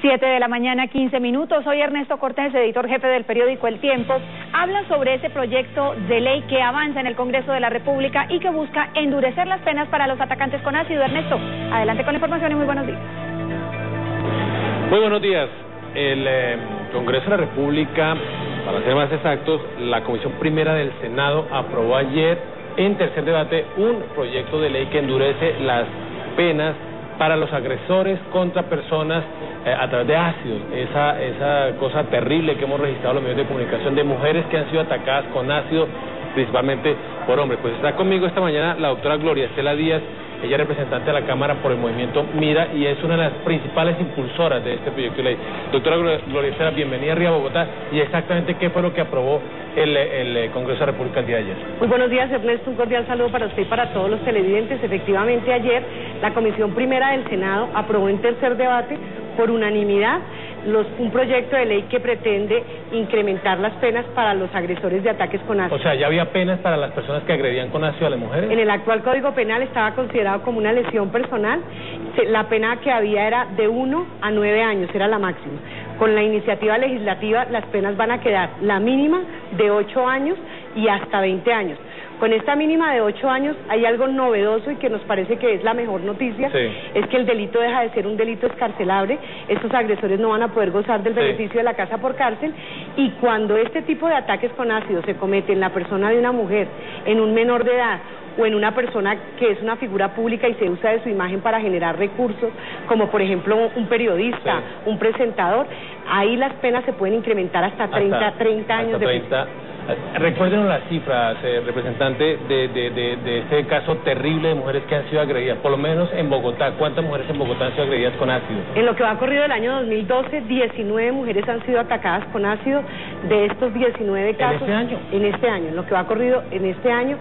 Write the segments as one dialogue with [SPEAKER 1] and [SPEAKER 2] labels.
[SPEAKER 1] Siete de la mañana, 15 minutos. Hoy Ernesto Cortés, editor jefe del periódico El Tiempo, habla sobre ese proyecto de ley que avanza en el Congreso de la República y que busca endurecer las penas para los atacantes con ácido. Ernesto, adelante con la información y muy buenos días.
[SPEAKER 2] Muy buenos días. El eh, Congreso de la República, para ser más exactos, la Comisión Primera del Senado aprobó ayer en tercer debate un proyecto de ley que endurece las penas para los agresores contra personas eh, a través de ácidos, esa, esa cosa terrible que hemos registrado en los medios de comunicación de mujeres que han sido atacadas con ácido, principalmente por hombres. Pues está conmigo esta mañana la doctora Gloria Estela Díaz, ella es representante de la Cámara por el movimiento Mira y es una de las principales impulsoras de este proyecto de ley. Doctora Gloria Estela, bienvenida a Río Bogotá y exactamente qué fue lo que aprobó el, el Congreso de la República el día de ayer.
[SPEAKER 3] Muy buenos días, Ernesto. Un cordial saludo para usted y para todos los televidentes. Efectivamente, ayer la Comisión Primera del Senado aprobó en tercer debate por unanimidad un proyecto de ley que pretende incrementar las penas para los agresores de ataques con ácido.
[SPEAKER 2] O sea, ¿ya había penas para las personas que agredían con ácido a las mujeres?
[SPEAKER 3] En el actual Código Penal estaba considerado como una lesión personal. La pena que había era de 1 a 9 años, era la máxima. Con la iniciativa legislativa las penas van a quedar la mínima de 8 años y hasta 20 años. Con esta mínima de ocho años hay algo novedoso y que nos parece que es la mejor noticia, es que el delito deja de ser un delito escarcelable, estos agresores no van a poder gozar del beneficio de la casa por cárcel y cuando este tipo de ataques con ácido se comete en la persona de una mujer, en un menor de edad o en una persona que es una figura pública y se usa de su imagen para generar recursos, como por ejemplo un periodista, un presentador, ahí las penas se pueden incrementar hasta 30, 30 años de
[SPEAKER 2] Recuérdenos las cifras, eh, representante, de, de, de, este caso terrible de mujeres que han sido agredidas, por lo menos en Bogotá. ¿Cuántas mujeres en Bogotá han sido agredidas con ácido?
[SPEAKER 3] En lo que va corrido el año 2012, 19 mujeres han sido atacadas con ácido. De estos 19 casos...
[SPEAKER 2] ¿En este año?
[SPEAKER 3] En este año, en lo que va corrido en este año.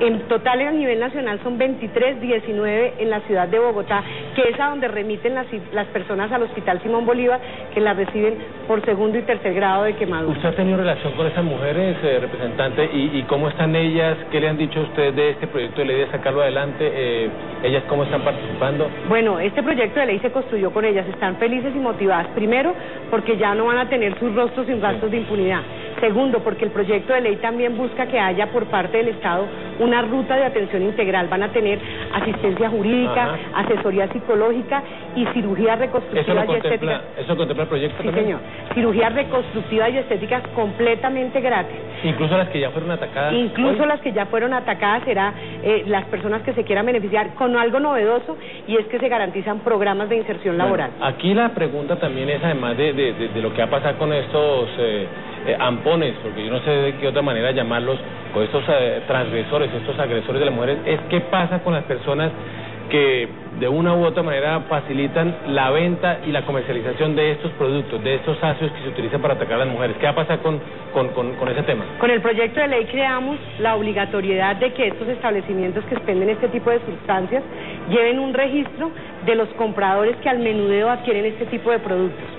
[SPEAKER 3] En total a nivel nacional son 23, 19 en la ciudad de Bogotá, que es a donde remiten las, las personas al Hospital Simón Bolívar, que las reciben por segundo y tercer grado de quemadura.
[SPEAKER 2] ¿Usted ha tenido relación con esas mujeres, eh, representante? ¿Y, cómo están ellas? ¿Qué le han dicho a usted de este proyecto de ley de sacarlo adelante? Eh, ¿Ellas cómo están participando?
[SPEAKER 3] Bueno, este proyecto de ley se construyó con ellas. Están felices y motivadas. Primero, porque ya no van a tener sus rostros sin rastros de impunidad. Segundo, porque el proyecto de ley también busca que haya por parte del Estado una ruta de atención integral. Van a tener asistencia jurídica, asesoría psicológica y cirugía reconstructiva y estética.
[SPEAKER 2] ¿Eso contempla el proyecto
[SPEAKER 3] sí, señor. Cirugía reconstructiva y estética completamente gratis.
[SPEAKER 2] Incluso las que ya fueron atacadas.
[SPEAKER 3] Incluso las que ya fueron atacadas será eh, las personas que se quieran beneficiar con algo novedoso y es que se garantizan programas de inserción laboral.
[SPEAKER 2] aquí la pregunta también es, además de, de, lo que va a pasar con estos eh, eh, ampones, porque yo no sé de qué otra manera llamarlos, con estos transgresores, estos agresores de las mujeres, es qué pasa con las personas que de una u otra manera facilitan la venta y la comercialización de estos productos, de estos ácidos que se utilizan para atacar a las mujeres. ¿Qué va a pasar con, con, con, ese tema?
[SPEAKER 3] Con el proyecto de ley creamos la obligatoriedad de que estos establecimientos que expenden este tipo de sustancias lleven un registro de los compradores que al menudeo adquieren este tipo de productos.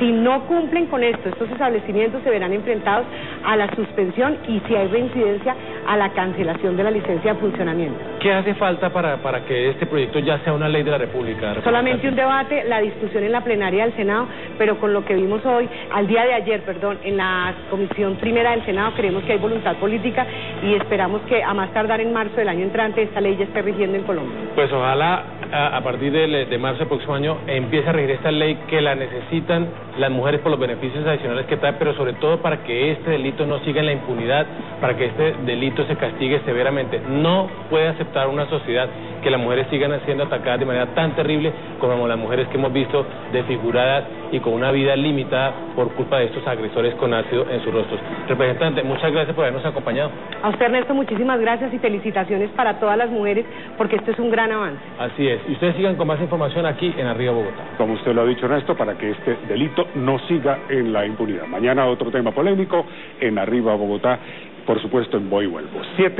[SPEAKER 3] Si no cumplen con esto, estos establecimientos se verán enfrentados a la suspensión y si hay reincidencia a la cancelación de la licencia de funcionamiento.
[SPEAKER 2] ¿Qué hace falta para, para que este proyecto ya sea una ley de la República?
[SPEAKER 3] Solamente un debate, la discusión en la plenaria del Senado, pero con lo que vimos hoy, al día de ayer, perdón, en la comisión primera del Senado, creemos que hay voluntad política y esperamos que a más tardar en marzo del año entrante esta ley ya esté rigiendo en Colombia.
[SPEAKER 2] Pues ojalá a, partir de, de marzo del próximo año empiece a regir esta ley que la necesitan las mujeres por los beneficios adicionales que trae, pero sobre todo para que este delito no siga en la impunidad, para que este delito se castigue severamente. No puede aceptar una sociedad que las mujeres sigan siendo atacadas de manera tan terrible como las mujeres que hemos visto desfiguradas y con una vida limitada por culpa de estos agresores con ácido en sus rostros. Representante, muchas gracias por habernos acompañado.
[SPEAKER 3] A usted, Ernesto, muchísimas gracias y felicitaciones para todas las mujeres porque esto es un gran avance.
[SPEAKER 2] Así es. Y ustedes sigan con más información aquí en Arriba Bogotá.
[SPEAKER 4] Como usted lo ha dicho, Ernesto, para que este delito no siga en la impunidad. Mañana otro tema polémico en Arriba Bogotá, por supuesto en Voy y Vuelvo. Siete